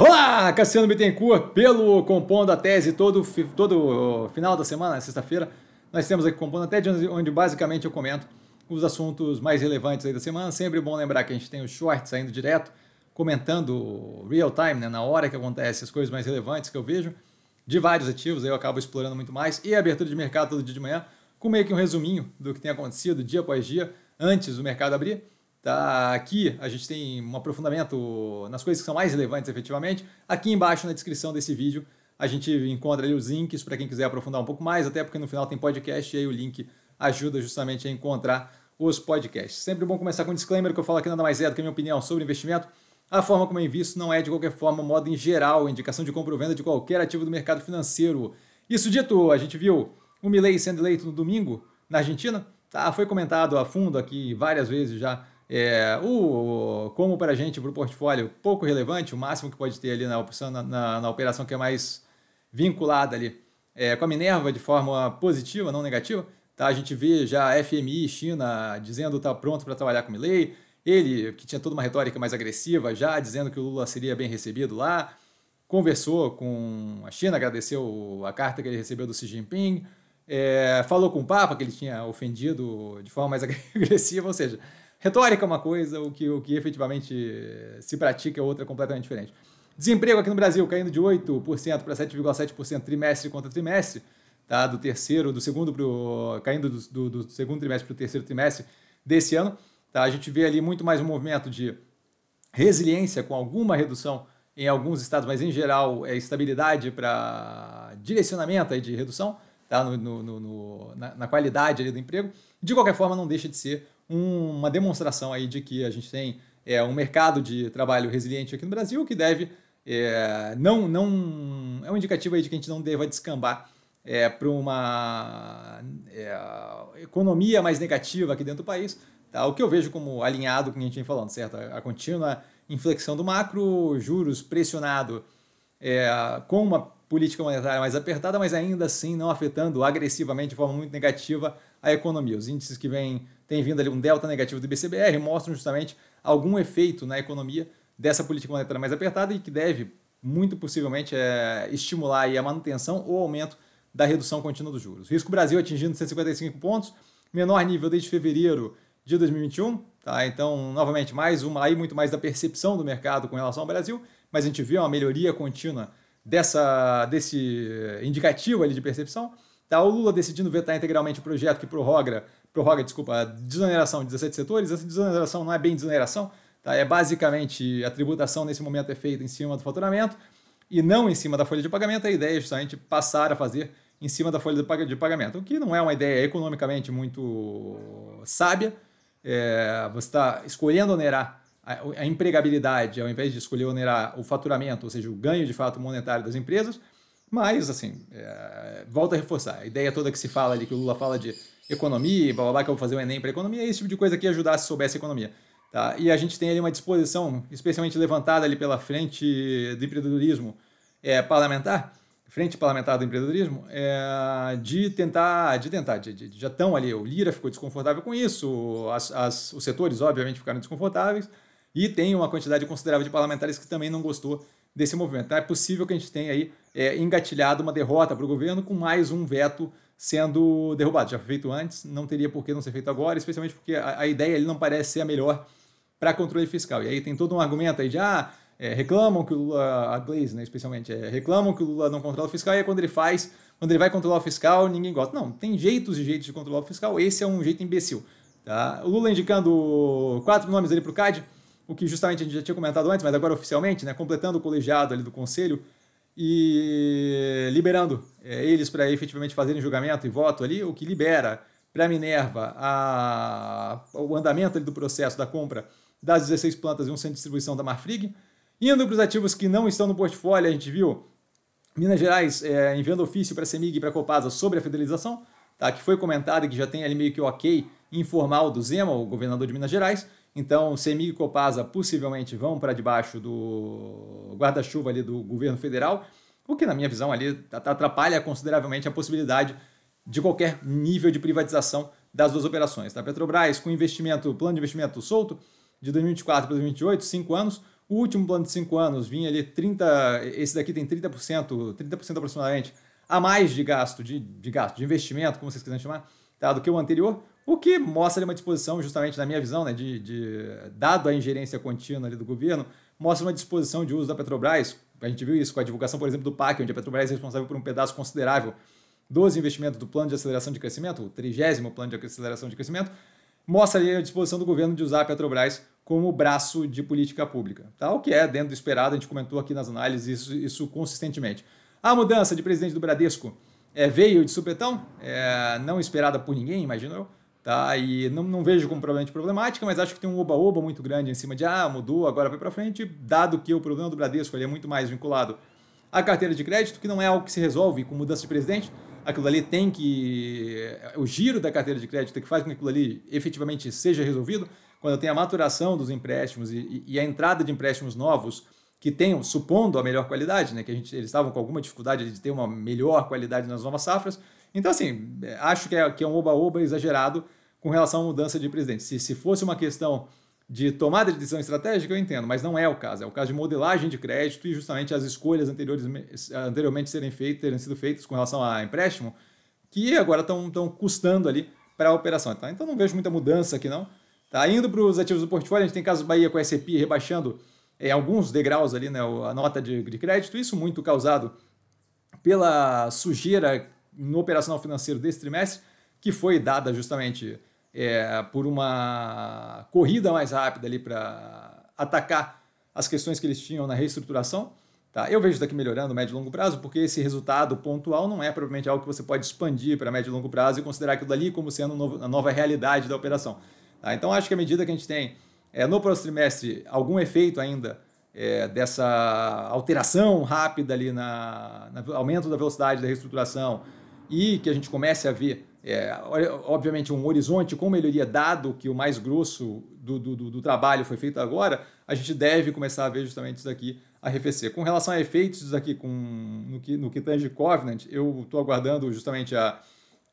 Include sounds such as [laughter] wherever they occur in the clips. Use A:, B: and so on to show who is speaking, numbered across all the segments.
A: Olá, Cassiano Bittencourt, pelo Compondo a Tese, todo, todo final da semana, sexta-feira, nós temos aqui Compondo a Tese, onde basicamente eu comento os assuntos mais relevantes aí da semana. Sempre bom lembrar que a gente tem os shorts saindo direto, comentando real time, né, na hora que acontece as coisas mais relevantes que eu vejo, de vários ativos, aí eu acabo explorando muito mais, e a abertura de mercado todo dia de manhã, com meio que um resuminho do que tem acontecido dia após dia, antes do mercado abrir. Tá? Aqui a gente tem um aprofundamento nas coisas que são mais relevantes efetivamente. Aqui embaixo na descrição desse vídeo a gente encontra ali os links para quem quiser aprofundar um pouco mais, até porque no final tem podcast e aí o link ajuda justamente a encontrar os podcasts. Sempre bom começar com um disclaimer que eu falo aqui nada mais é do que a minha opinião sobre investimento. A forma como eu invisto não é de qualquer forma, modo em geral, indicação de compra ou venda de qualquer ativo do mercado financeiro. Isso dito, a gente viu o Milley sendo eleito no domingo na Argentina. Tá, foi comentado a fundo aqui várias vezes já é, o, como para a gente, para o portfólio, pouco relevante, o máximo que pode ter ali na, opção, na, na, na operação que é mais vinculada ali é, com a Minerva de forma positiva, não negativa. Tá? A gente vê já a FMI, China, dizendo que está pronto para trabalhar com o Milley. Ele, que tinha toda uma retórica mais agressiva, já dizendo que o Lula seria bem recebido lá. Conversou com a China, agradeceu a carta que ele recebeu do Xi Jinping. É, falou com o Papa, que ele tinha ofendido de forma mais [laughs] agressiva, ou seja, Retórica é uma coisa, o que, o que efetivamente se pratica é outra completamente diferente. Desemprego aqui no Brasil caindo de 8% para 7,7% trimestre contra trimestre, tá? do terceiro, do segundo pro, caindo do, do, do segundo trimestre para o terceiro trimestre desse ano. Tá? A gente vê ali muito mais um movimento de resiliência com alguma redução em alguns estados, mas em geral é estabilidade para direcionamento aí de redução tá? no, no, no na, na, qualidade ali do emprego. De qualquer forma, não deixa de ser um, uma demonstração aí de que a gente tem é, um mercado de trabalho resiliente aqui no Brasil que deve é, não não é um indicativo aí de que a gente não deva descambar é, para uma é, economia mais negativa aqui dentro do país. Tá? O que eu vejo como alinhado com o que a gente vem falando, certo? A, a contínua inflexão do macro, juros pressionado é, com uma política monetária mais apertada, mas ainda assim não afetando agressivamente, de forma muito negativa, a economia. Os índices que vêm tem vindo ali um delta negativo do IBCBR, mostram justamente algum efeito na economia dessa política monetária mais apertada e que deve, muito possivelmente, é, estimular a manutenção ou aumento da redução contínua dos juros. Risco Brasil atingindo 155 pontos, menor nível desde fevereiro de 2021. Tá? Então, novamente, mais uma aí muito mais da percepção do mercado com relação ao Brasil, mas a gente vê uma melhoria contínua dessa, desse indicativo ali de percepção. Tá? O Lula decidindo vetar integralmente o projeto que prorroga prorroga, desculpa, a desoneração de 17 setores. Essa desoneração não é bem desoneração, tá? é basicamente a tributação nesse momento é feita em cima do faturamento e não em cima da folha de pagamento. A ideia é justamente passar a fazer em cima da folha de pagamento, o que não é uma ideia economicamente muito sábia. É, você está escolhendo onerar a, empregabilidade ao invés de escolher onerar o faturamento, ou seja, o ganho de fato monetário das empresas. Mas, assim, é, volta a reforçar. A ideia toda que se fala ali, que o Lula fala de economia, blá blá blá, que eu vou fazer o Enem para economia, é esse tipo de coisa que ajudar se soubesse economia. Tá? E a gente tem ali uma disposição, especialmente levantada ali pela frente do empreendedorismo é, parlamentar, frente parlamentar do empreendedorismo, é, de tentar, de tentar, de, de, já estão ali, o Lira ficou desconfortável com isso, as, as, os setores obviamente ficaram desconfortáveis, e tem uma quantidade considerável de parlamentares que também não gostou desse movimento. Então é possível que a gente tenha aí é, engatilhado uma derrota para o governo com mais um veto sendo derrubado. Já foi feito antes, não teria por que não ser feito agora, especialmente porque a, a ideia ele não parece ser a melhor para controle fiscal. E aí tem todo um argumento aí de ah, é, reclamam que o Lula, a Glaze, né, especialmente, é, reclamam que o Lula não controla o fiscal, e aí quando ele faz, quando ele vai controlar o fiscal, ninguém gosta. Não, tem jeitos e jeitos de controlar o fiscal, esse é um jeito imbecil. Tá? O Lula indicando quatro nomes ali para o CAD, o que justamente a gente já tinha comentado antes, mas agora oficialmente, né, completando o colegiado ali do conselho, e liberando é, eles para efetivamente fazerem julgamento e voto ali, o que libera para a Minerva o andamento do processo da compra das 16 plantas e um centro de distribuição da Marfrig. Indo para os ativos que não estão no portfólio, a gente viu Minas Gerais é, enviando ofício para a CEMIG e para a Copasa sobre a fidelização, tá, que foi comentado e que já tem ali meio que o ok informal do Zema, o governador de Minas Gerais. Então, CEMIG e Copasa possivelmente vão para debaixo do guarda-chuva ali do governo federal, o que, na minha visão, ali atrapalha consideravelmente a possibilidade de qualquer nível de privatização das duas operações. Tá? Petrobras, com investimento, plano de investimento solto, de 2024 para 2028, cinco anos, O último plano de 5 anos vinha ali 30, esse daqui tem 30%, 30% aproximadamente a mais de gasto, de, de gasto, de investimento, como vocês quiserem chamar, tá, do que o anterior, o que mostra uma disposição, justamente na minha visão, né, de, de, dado a ingerência contínua do governo, mostra uma disposição de uso da Petrobras. A gente viu isso com a divulgação, por exemplo, do PAC, onde a Petrobras é responsável por um pedaço considerável dos investimentos do plano de aceleração de crescimento, o trigésimo plano de aceleração de crescimento, mostra ali a disposição do governo de usar a Petrobras como braço de política pública, tá? o que é dentro do esperado, a gente comentou aqui nas análises isso, isso consistentemente. A mudança de presidente do Bradesco é, veio de supetão, é, não esperada por ninguém, imagino eu, tá? E não, não vejo como provavelmente problemática, mas acho que tem um oba-oba muito grande em cima de ah, mudou, agora vai para frente, dado que o problema do Bradesco é muito mais vinculado à carteira de crédito, que não é algo que se resolve com mudança de presidente. Aquilo ali tem que. O giro da carteira de crédito que faz com que aquilo ali efetivamente seja resolvido, quando tem a maturação dos empréstimos e, e a entrada de empréstimos novos que tenham, supondo a melhor qualidade, né, que a gente, eles estavam com alguma dificuldade de ter uma melhor qualidade nas novas safras, então, assim, acho que é, que é um oba-oba exagerado com relação à mudança de presidente. Se, se fosse uma questão de tomada de decisão estratégica, eu entendo, mas não é o caso. É o caso de modelagem de crédito e justamente as escolhas anteriores, anteriormente serem feitas, terem sido feitas com relação a empréstimo, que agora estão custando ali para a operação. Tá? Então não vejo muita mudança aqui não. Tá indo para os ativos do portfólio, a gente tem caso Bahia com a S&P rebaixando é, alguns degraus ali, né, a nota de, de crédito, isso muito causado pela sujeira no operacional financeiro desse trimestre, que foi dada justamente é, por uma corrida mais rápida ali para atacar as questões que eles tinham na reestruturação. Tá? Eu vejo daqui melhorando médio e longo prazo, porque esse resultado pontual não é provavelmente algo que você pode expandir para médio e longo prazo e considerar aquilo dali como sendo a nova realidade da operação. Tá? Então, acho que à medida que a gente tem é, no próximo trimestre algum efeito ainda é, dessa alteração rápida ali na, na aumento da velocidade da reestruturação, e que a gente comece a ver, é, obviamente, um horizonte com melhoria, dado que o mais grosso do, do, do, trabalho foi feito agora, a gente deve começar a ver justamente isso daqui arrefecer. Com relação a efeitos disso aqui com, no, que, no que tange Covenant, eu estou aguardando justamente a,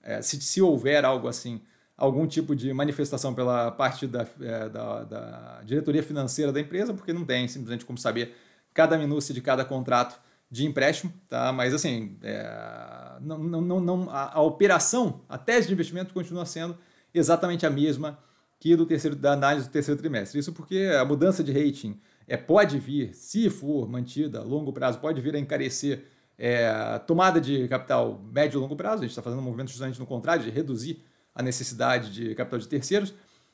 A: é, se, se houver algo assim, algum tipo de manifestação pela parte da, é, da, da diretoria financeira da empresa, porque não tem simplesmente como saber cada minúcia de cada contrato de empréstimo, tá? Mas assim, é, não, não, não, a, a, operação, a tese de investimento continua sendo exatamente a mesma que do terceiro da análise do terceiro trimestre. Isso porque a mudança de rating é, pode vir, se for mantida a longo prazo, pode vir a encarecer é, tomada de capital médio e longo prazo. A gente está fazendo um movimento justamente no contrário, de reduzir a necessidade de capital de terceiros.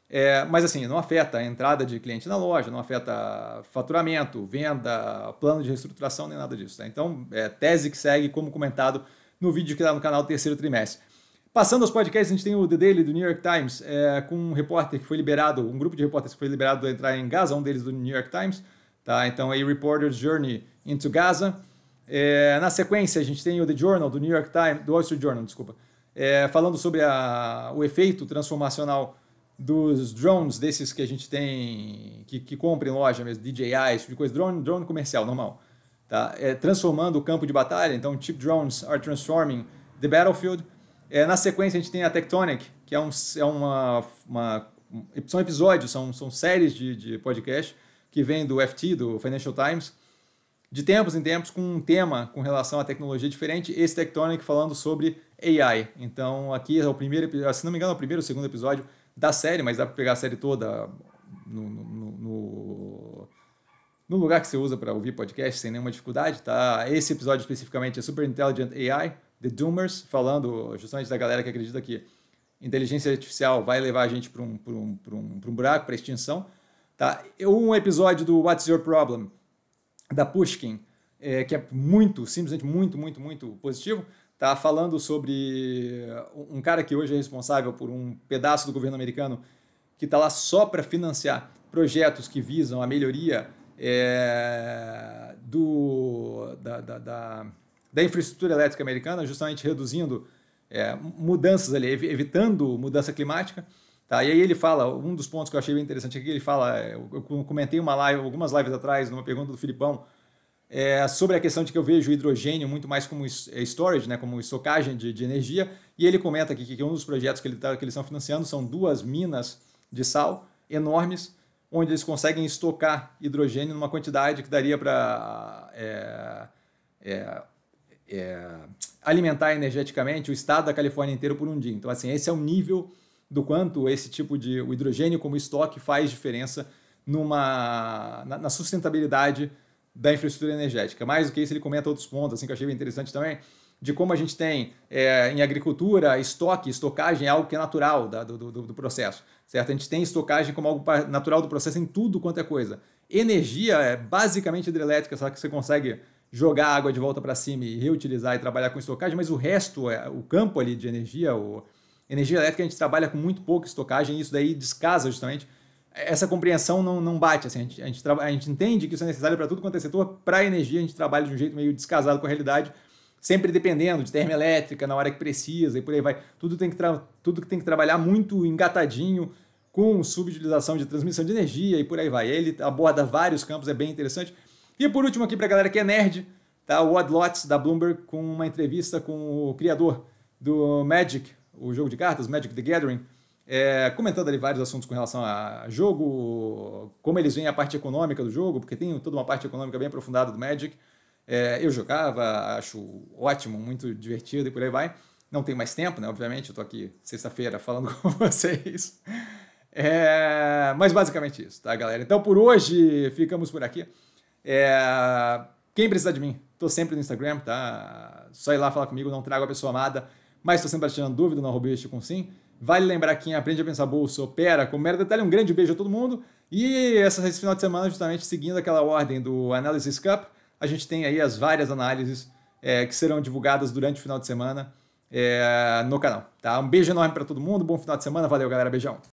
A: É, mas assim, não afeta a entrada de cliente na loja, não afeta faturamento, venda, plano de reestruturação, nem nada disso. Tá? Então, é tese que segue como comentado no vídeo que está no canal terceiro trimestre. Passando aos podcasts, a gente tem o The Daily do New York Times, é, com um repórter que foi liberado, um grupo de repórteres que foi liberado para entrar em Gaza, um deles do New York Times. Tá? Então, a Reporter's Journey into Gaza. É, na sequência, a gente tem o The Journal do New York Times, do Wall Street Journal, desculpa, é, falando sobre a, o efeito transformacional dos drones desses que a gente tem, que, que compra em loja mesmo, DJI, esse tipo de coisa, drone, drone comercial, normal, tá? É, transformando o campo de batalha, então cheap drones are transforming the battlefield. É, na sequência a gente tem a Tectonic, que é, um, é uma, uma são episódios, são, são séries de, de podcast que vem do FT, do Financial Times, de tempos em tempos com um tema com relação à tecnologia diferente, esse Tectonic falando sobre AI. Então aqui é o primeiro, se não me engano, é o primeiro ou segundo episódio da série, mas dá para pegar a série toda no, no, no, no lugar que você usa para ouvir podcast sem nenhuma dificuldade. Tá? Esse episódio especificamente é Super Intelligent AI, The Doomers, falando justamente da galera que acredita que inteligência artificial vai levar a gente para um, um, um, um buraco, para extinção. Tá? Um episódio do What's Your Problem, da Pushkin, é, que é muito, simplesmente muito, muito, muito positivo tá falando sobre um cara que hoje é responsável por um pedaço do governo americano que está lá só para financiar projetos que visam a melhoria é, do, da, da, da, da, infraestrutura elétrica americana, justamente reduzindo é, mudanças ali, evitando mudança climática. Tá? E aí ele fala, um dos pontos que eu achei bem interessante aqui, ele fala, eu comentei uma live, algumas lives atrás, numa pergunta do Filipão, é, sobre a questão de que eu vejo o hidrogênio muito mais como é, storage, né, como estocagem de, de energia, e ele comenta aqui que, que um dos projetos que, ele tá, que eles estão financiando são duas minas de sal enormes, onde eles conseguem estocar hidrogênio numa quantidade que daria para é, é, é, alimentar energeticamente o estado da Califórnia inteiro por um dia. Então, assim, esse é o nível do quanto esse tipo de o hidrogênio como estoque faz diferença numa, na, na sustentabilidade da infraestrutura energética. Mais do que isso, ele comenta outros pontos, assim, que eu achei interessante também, de como a gente tem é, em agricultura estoque, estocagem é algo que é natural da, do, do, do, processo, certo? A gente tem estocagem como algo natural do processo em tudo quanto é coisa. Energia é basicamente hidrelétrica, só que você consegue jogar água de volta para cima e reutilizar e trabalhar com estocagem, mas o resto, é, o campo ali de energia, o, energia elétrica, a gente trabalha com muito pouca estocagem e isso daí descasa justamente essa compreensão não, não bate. Assim, a, gente, a, gente, a gente entende que isso é necessário para tudo quanto é setor, para a energia a gente trabalha de um jeito meio descasado com a realidade, sempre dependendo de termoelétrica, na hora que precisa e por aí vai. Tudo tem que, tudo que tem que trabalhar muito engatadinho, com subutilização de transmissão de energia e por aí vai. Ele aborda vários campos, é bem interessante. E por último aqui para a galera que é nerd, tá? o Odd Lots da Bloomberg com uma entrevista com o criador do Magic, o jogo de cartas, Magic the Gathering, é, comentando ali vários assuntos com relação a jogo, como eles veem a parte econômica do jogo, porque tem toda uma parte econômica bem aprofundada do Magic. É, eu jogava, acho ótimo, muito divertido e por aí vai. Não tem mais tempo, né? Obviamente, eu estou aqui sexta-feira falando [laughs] com vocês. É, mas basicamente isso, tá, galera? Então por hoje ficamos por aqui. É, quem precisar de mim, estou sempre no Instagram, tá? Só ir lá falar comigo, não trago a pessoa amada, mas estou sempre tirando dúvida no arroba com sim. Vale lembrar que quem aprende a pensar bolsa opera com mero detalhe. Um grande beijo a todo mundo. E esse final de semana, justamente seguindo aquela ordem do Analysis Cup, a gente tem aí as várias análises é, que serão divulgadas durante o final de semana é, no canal. Tá? Um beijo enorme para todo mundo, bom final de semana, valeu galera, beijão.